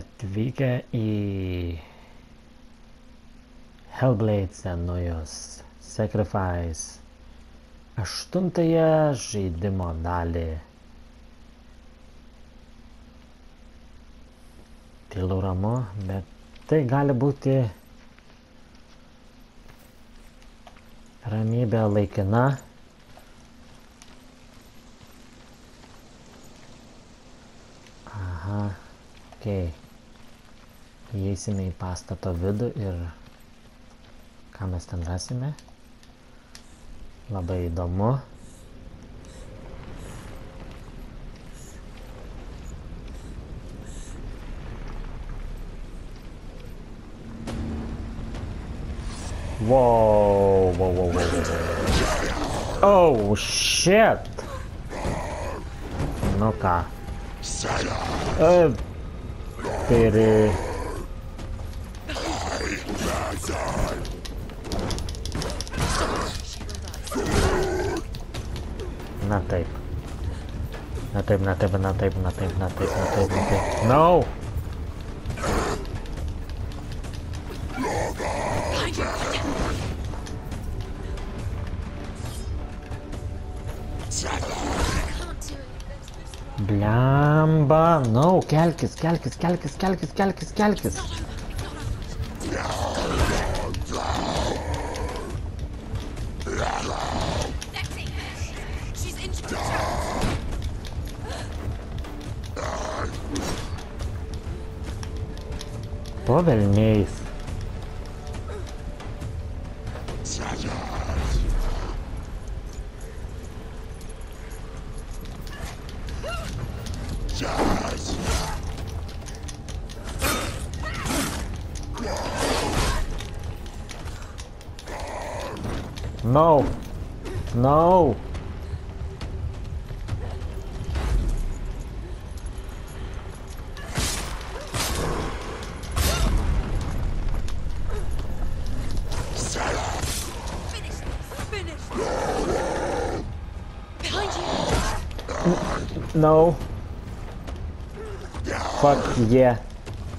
atvykę į Hellblade senujos Sacrifice aštuntąją žaidimo dalį. Tylu ramu, bet tai gali būti ramybė laikina. Aha, okei. Okay. Įeisime į pastato vidų ir ką mes ten rasime. Labai įdomu. Whoa, whoa, whoa, whoa, whoa. Oh, shit. Nu ką. E, Not tape. Not tape, Not tape, Not tape, Not tape, Not tape, Not tape, na tape. No! Blamba! No, Calcus, Calcus, Calcus, Calcus, Calcus, Calcus! powolniejsze.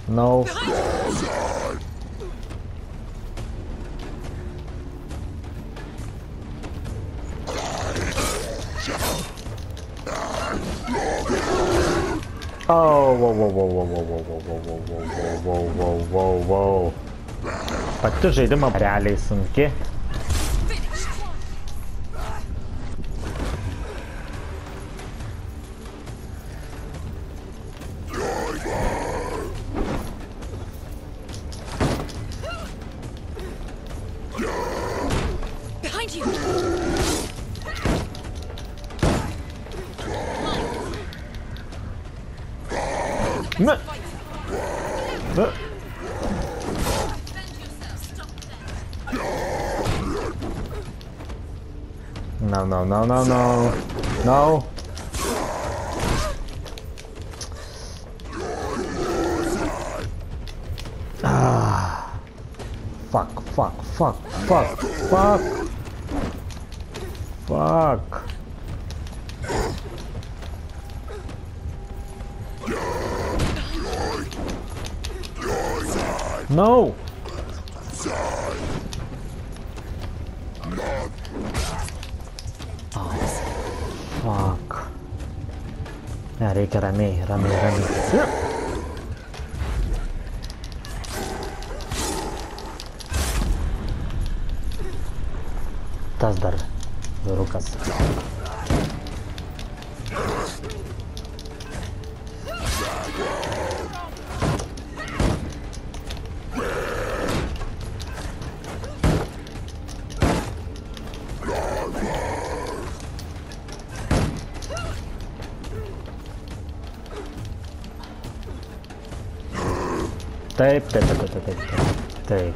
No. Oh, whoa, whoa, whoa, whoa, whoa, whoa, whoa, whoa, whoa, whoa, whoa, whoa, whoa. Pati žaidimo realiai sunki. No, no, no, no, no. No. Ah. Fuck, fuck, fuck, fuck, fuck. Fuck. No. mereka rame, ramai rame. siap tazdar Rukas. Rukas. Taip, taip, taip, taip, taip, taip. Taip.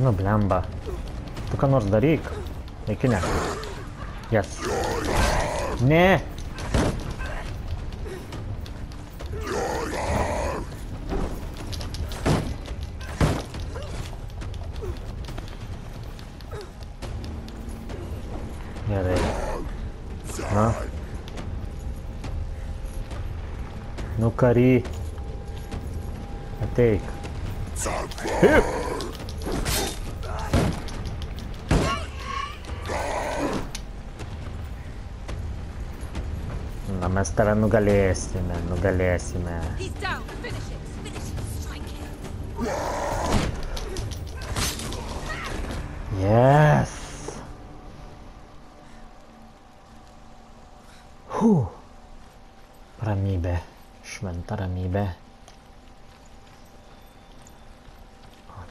Nu, blemba. Tu ką nors daryk. Iki ne. Yes. Ne. Na. Nu kary. Ateik. Hip. Na mes tave nugalėsime, nugalėsime. He's down. Finish it. Finish it. Strike him. Yes.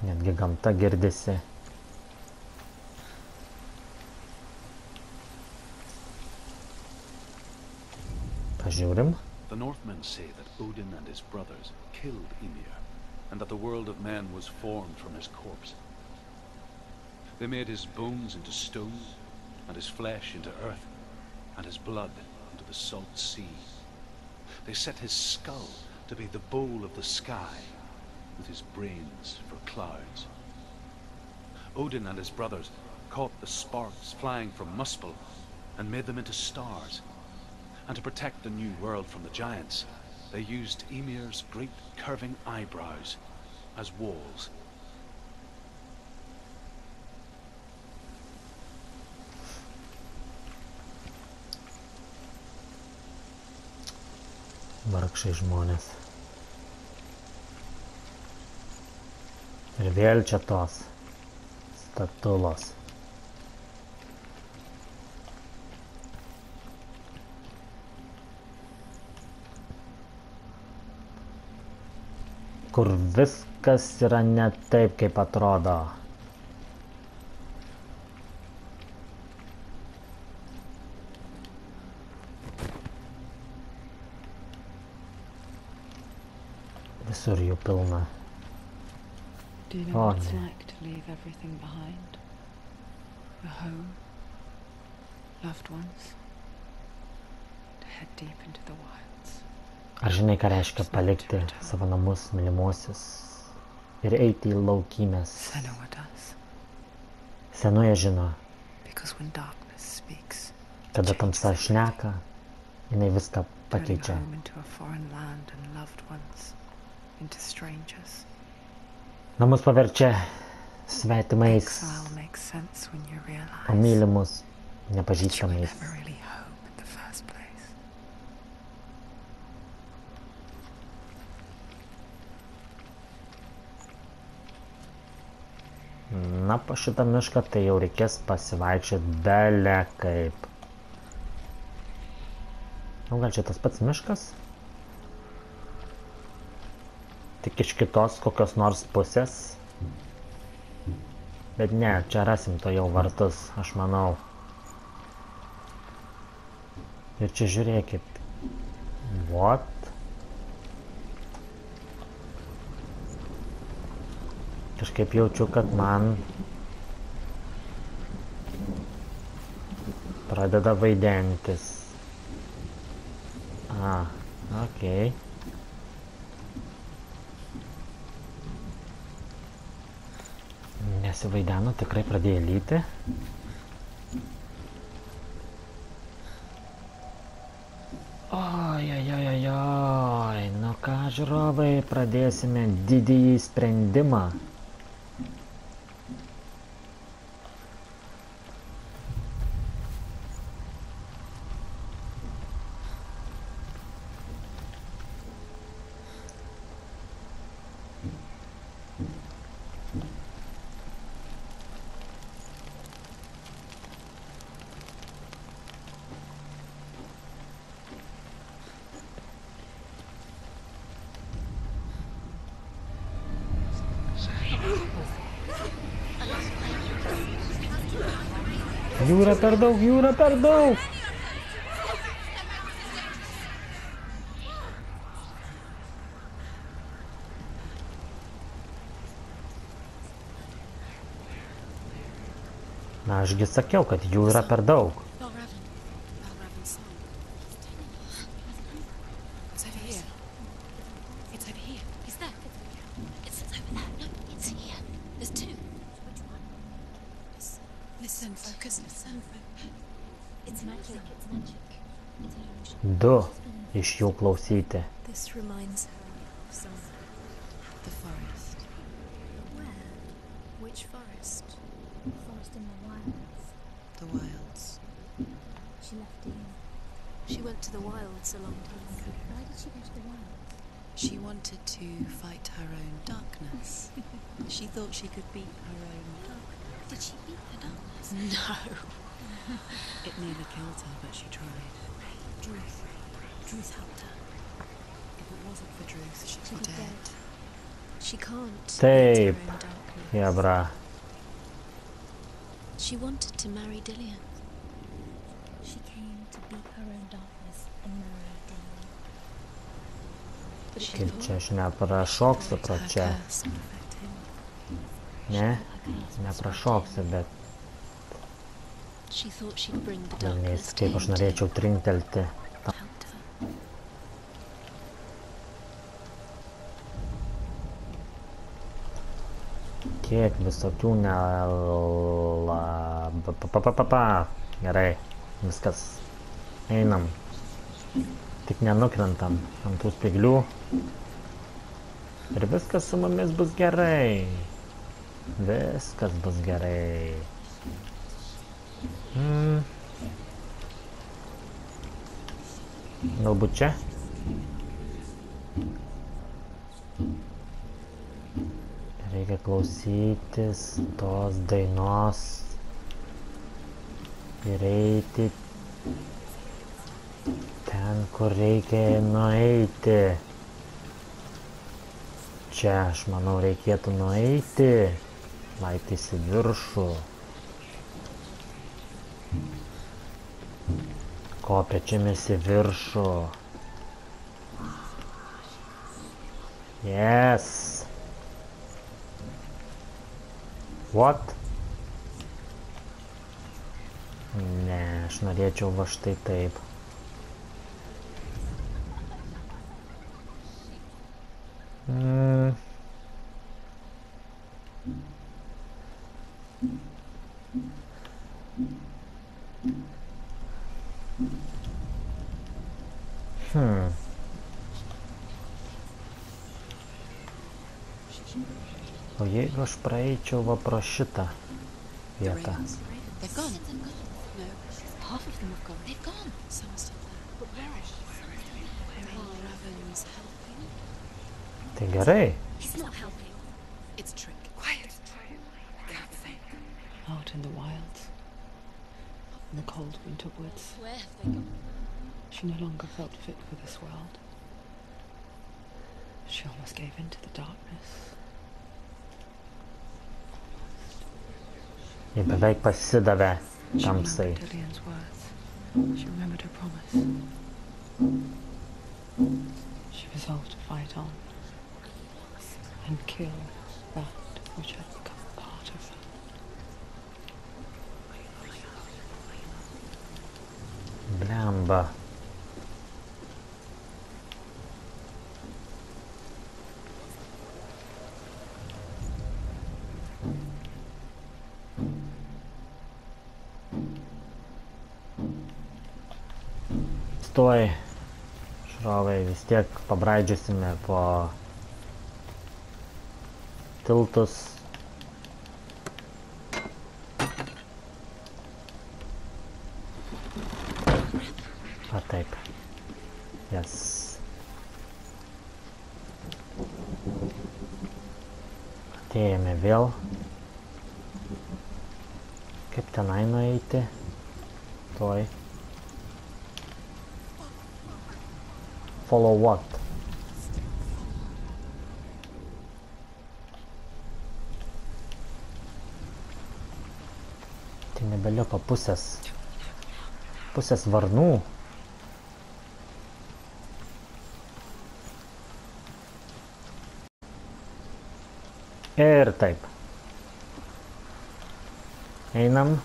Netgi gamta girdisi. Pažiūrim. The Northmen say that Odin and his brothers killed Ymir, and that the world of men was formed from his corpse. They made his bones into stone, and his flesh into earth, and his blood into the salt sea. They set his skull to be the bowl of the sky, with his brains for clouds. Odin and his brothers caught the sparks flying from Muspel and made them into stars. And to protect the new world from the giants, they used Ymir's great curving eyebrows as walls. Vargšai žmonės. Ir vėl čia tos statulos. Kur viskas yra ne taip, kaip atrodo. Visur jų pilna. Do you know what it's no. like to leave everything behind? Your home, loved ones, to head deep into the wilds. Ar žinai, ką reiškia palikti savo namus, mylimuosius ir eiti į laukymės? Senoje žino, kada tamsa šneka, jinai viską pakeičia. Ones into strangers. Namus paverčia svetimais, o mylimus nepažįstamais. really. Na, po šitą mišką tai jau reikės pasivaikščioti belė kaip. Nu, gal čia tas pats miškas? Tik iš kitos kokios nors pusės. Bet ne, čia rasim to jau vartus, aš manau. Ir čia žiūrėkit. What? Kažkaip jaučiu, kad man pradeda vaidentis. A, okei. Okay. Nesivaideno, tikrai pradėjo lyti. Oi, oi, oi, oi, nu ką, žiūrovai, pradėsime didįjį sprendimą. Jų yra per daug, jų yra per daug. Na, ašgi sakiau, kad jų yra per daug. The forest. Where? Which forest? Forest in the wilds. The wilds. She left it here. She went to the wilds a long time ago. Why did she go to the wilds? She wanted to fight her own darkness. she thought she could beat her own darkness. Did she beat the darkness? No. it nearly killed her, but she tried. Druth. Druth helped her. If it wasn't for Druth, she'd She'd be be dead. She can't Tape. Yeah, her own darkness. Jebra. She wanted to marry Dillian. She came to beat her own darkness and marry Dillian. But she Kaip thought čia aš neprašoksiu pro Her čia. curse would affect him. Ne? her curse would Neprašoksiu, bet too. norėčiau trinktelti. Helped her. Kiek visokių nela... pa- pa- pa- pa- pa. Gerai, viskas. Einam. Tik nenukrentam ant tų spiglių. Ir viskas su mumis bus gerai. Viskas bus gerai. Mm. Galbūt čia? Reikia klausytis tos dainos ir eiti ten, kur reikia nueiti. Čia, aš manau, reikėtų nueiti, laiptais į viršų. Kopečiamės į viršų. Yes. What? Ne, aš norėčiau va štai taip. Mm. Hmm. O jeigu aš praeičiau va pro šitą The vietą? ravens. They've gone. No, Half of them have gone. They've gone. some are still there. But where are Are the ravens helping? Tai gerai. He's not helping. It's a trick. Quiet. They have think. Out in the wilds. In the cold winter woods. Where have they gone? She no longer felt fit for this world. She almost gave in to the darkness. Jie beveik pasidavė She tamsai. She remembered her promise. She resolved to fight on and kill that which had become part of her. Blemba. Stoj. Šrovai vis tiek pabraidžiosime po tiltus. A taip. Jas. Atėjome vėl. Kaip tenai nueiti? Toj. Follow what? Tai nebeliko pusės. Pusės varnų. Ir taip. Einam.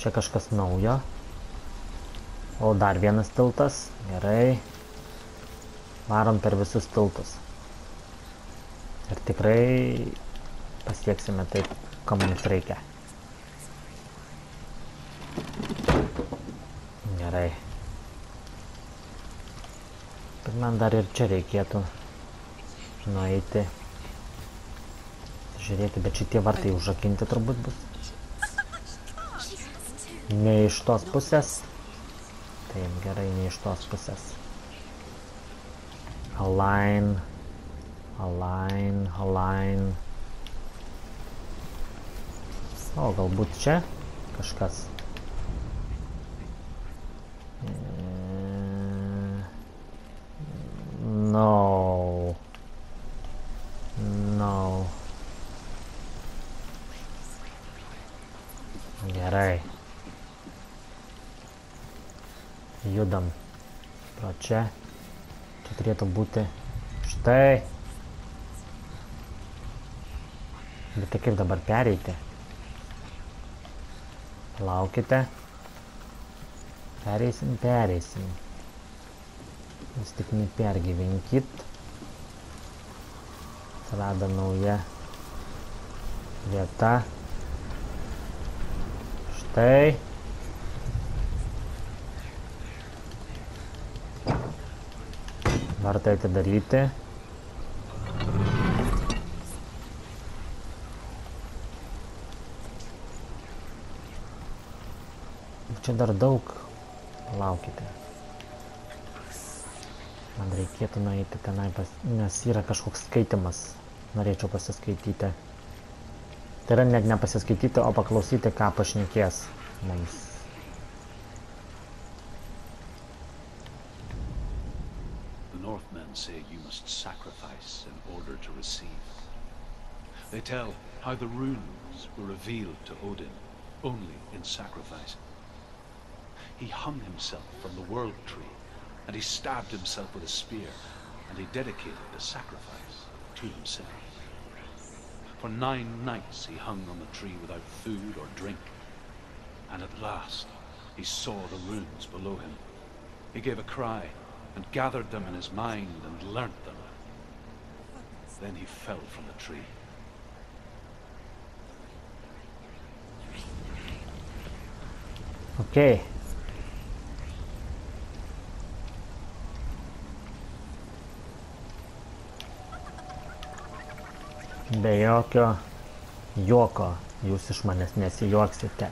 Čia kažkas naujo. O dar vienas tiltas. Gerai. Varom per visus tiltus. Ir tikrai pasieksime taip, ko mums reikia. Gerai. Bet man dar ir čia reikėtų nueiti. Žiūrėti, bet šitie vartai užrakinti turbūt bus. Ne iš tos pusės. Taip, gerai, ne iš tos pusės. Align. Align, align. O, galbūt čia kažkas. Eee, No. No. Gerai. Judam. Pro čia. Čia būti. Štai. Bet tai kaip dabar pereiti? Laukite. Pereisim, pereisim. Jūs tik nepergyvenkit. Atsirado nauja vieta. Štai. Vartai atidaryti. Čia dar daug. Laukite. Man reikėtų nueiti tenai, pas, nes yra kažkoks skaitimas. Norėčiau pasiskaityti. Tai yra net nepasiskaityti, o paklausyti, ką pašnekės mums. Say you must sacrifice in order to receive. They tell how the runes were revealed to Odin only in sacrifice. He hung himself from the World Tree, and he stabbed himself with a spear, and he dedicated the sacrifice to himself. For nine nights he hung on the tree without food or drink, and at last he saw the runes below him. He gave a cry and gathered them in his mind and learnt them. Then he fell from the tree. Ok. Be jokio juoko jūs iš manęs nesijuoksite.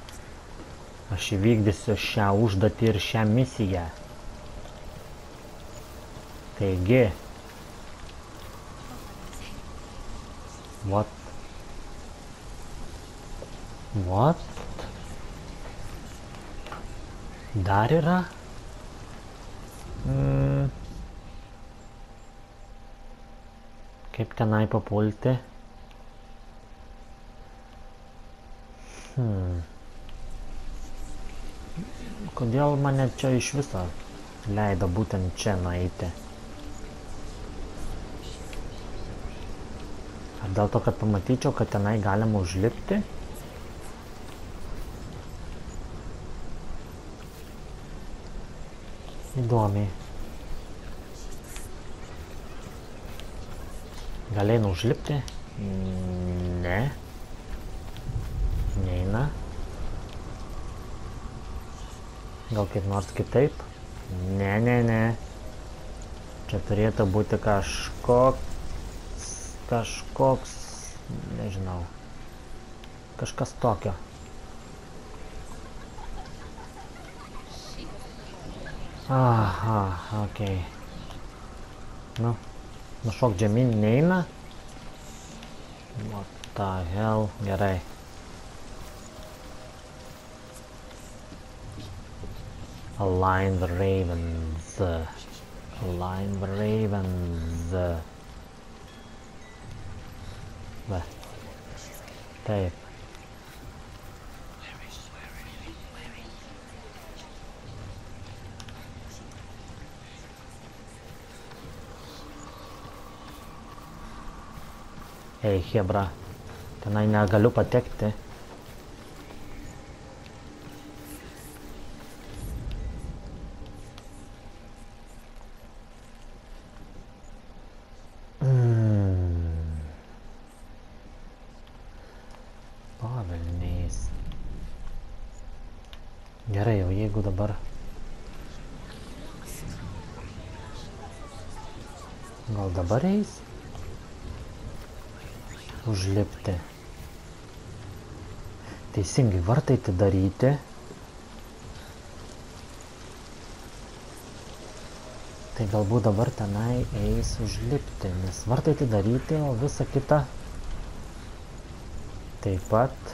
Aš įvykdysiu šią užduotį ir šią misiją. Taigi. What? What? Dar yra? Mm. Kaip tenai papulti? Hmm. Kodėl mane čia iš viso leido būtent čia nueiti? Dėl to, kad pamatyčiau, kad tenai galima užlipti? Įdomiai. Galėjai užlipti? Ne. Neina. Gal kaip nors kitaip? Ne, ne, ne. Čia turėtų būti kažkoks, kažkoks, nežinau, kažkas tokio. Aha, okei. Okay. Nu, nušok žemyn neina. What the hell, gerai. Align the ravens. Align the ravens. tape. Ej, hebra, te naj na galupa tekte. Gal dabar eis? Užlipti. Teisingai, vartai atidaryti. Tai galbūt dabar tenai eis užlipti, nes vartai atidaryti, o visa kita taip pat.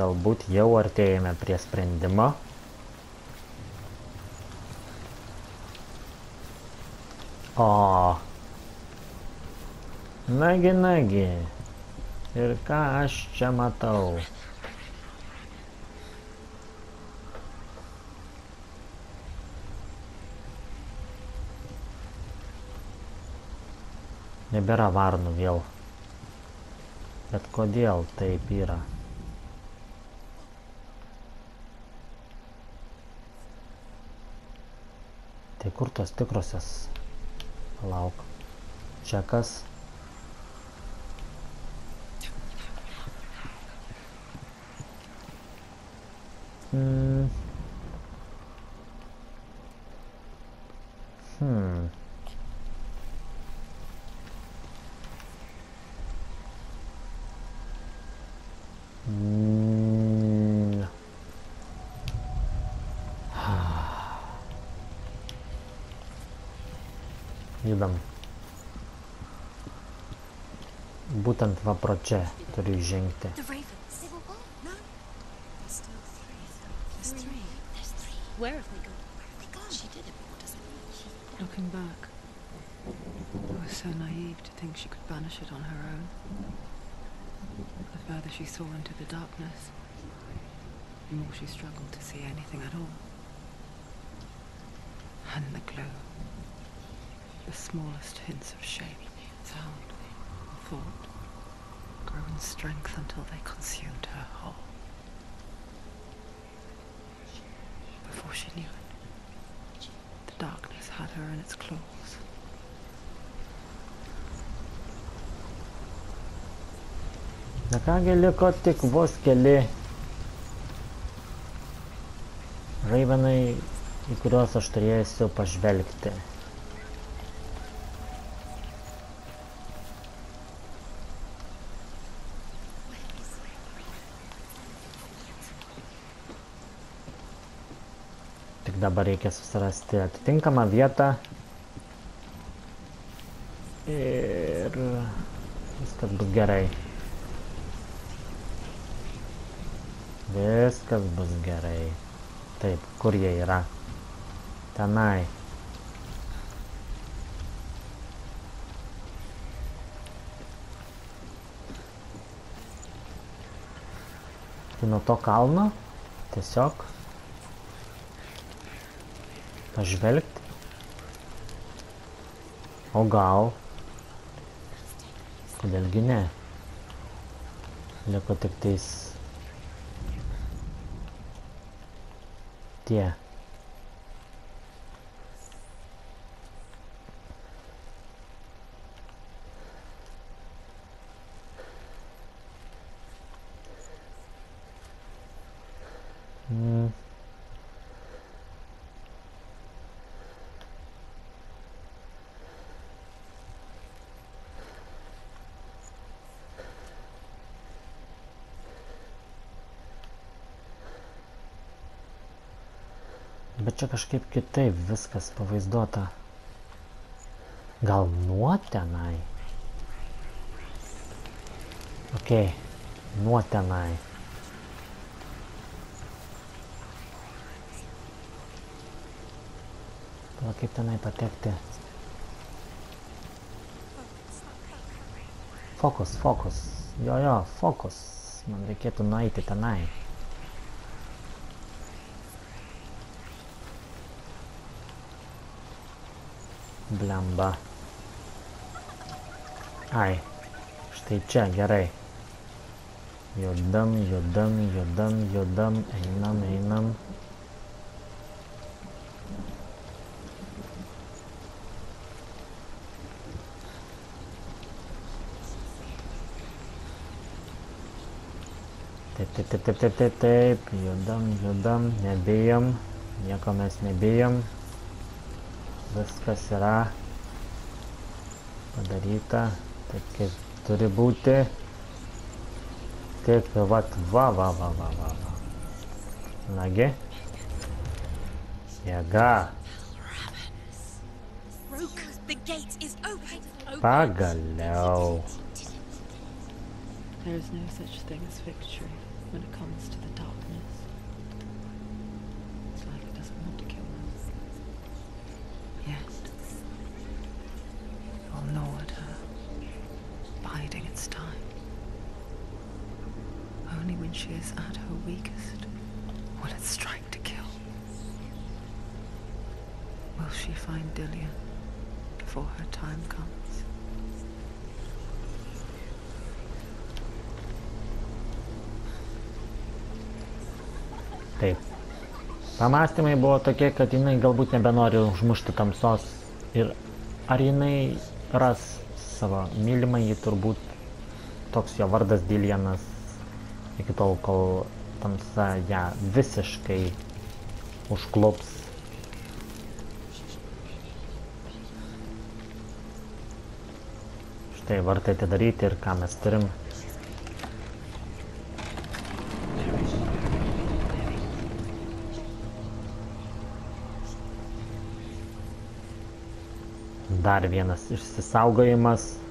Galbūt jau artėjame prie sprendimo. O. Nagi, nagi. Ir ką aš čia matau? Nebėra varnų vėl. Bet kodėl taip yra? Tai kur tos tikrosios? Palauk. Čia kas? Hmm. Three. There's three. Where have they gone? Where have they gone? She did it, but what does it mean? Looking back, I was so naive to think she could banish it on her own. The further she saw into the darkness, the more she struggled to see anything at all. And the glow, the smallest hints of shape, sound, or thought, grew in strength until they consumed her whole. Before she knew it, the darkness had her in its claws. Na kągi liko tik vos keli raivenai, į kuriuos aš turėsiu pažvelgti. Dabar reikia susirasti atitinkamą vietą. Ir viskas bus gerai. Viskas bus gerai. Taip, kur jie yra? Tenai. Tai nuo to kalno tiesiog pažvelgti. O gal, kodėlgi ne? Liko tik tais tie. Čia kažkaip kitaip viskas pavaizduota. Gal nuo tenai? Ok, nuo tenai. Pala kaip tenai patekti? Fokus, fokus. Jo, jo, fokus. Man reikėtų nueiti tenai. Blemba. Ai, štai čia gerai. Judam, judam, judam, judam, einam, einam. Taip, taip, taip, taip, taip, taip, taip, judam, judam, nebijom. Nieko mes nebijom. Viskas padaryta taip, kaip turi būti. Tik vat va, va, va, va, va, va. Nagi. Jėga. Pagaliau. There is no such thing as victory when it comes to the is at her weakest will it strike to kill. Will she find Dillian before her time comes? Taip. Pamastymai buvo tokie, kad jinai galbūt nebenori užmušti tamsos. Ir ar jinai ras savo mylimą, jį turbūt toks jo vardas Diljanas iki tol, kol tamsa ją visiškai užklups. Štai vartai atidaryti ir ką mes turim. Dar vienas išsisaugojimas.